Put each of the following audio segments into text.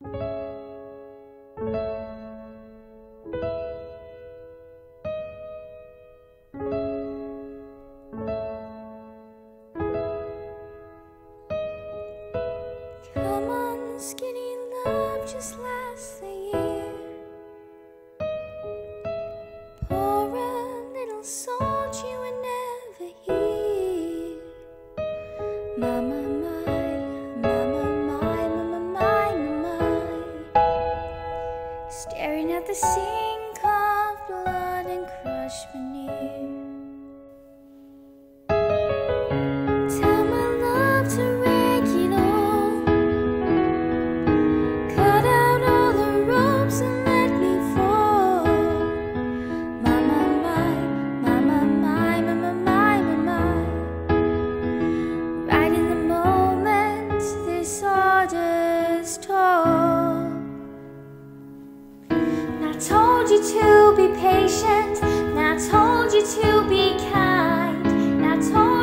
Come on, skinny love, just last the year. Pour a little salt, you were never here. Mama, staring at the sink of blood and crushed veneer. told you to be patient, and I told you to be kind, and I told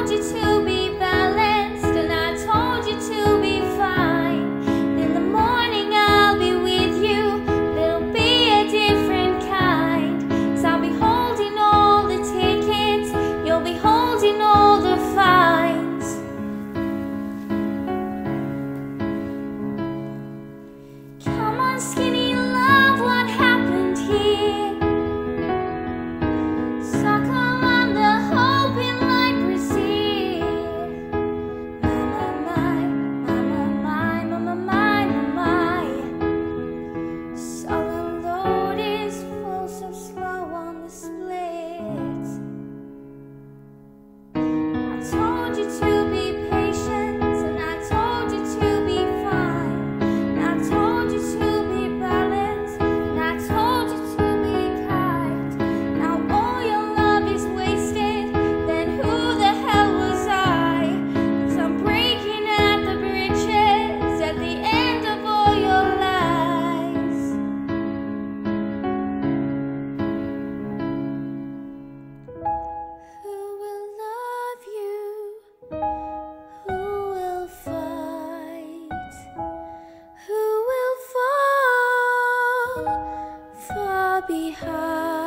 reach behind.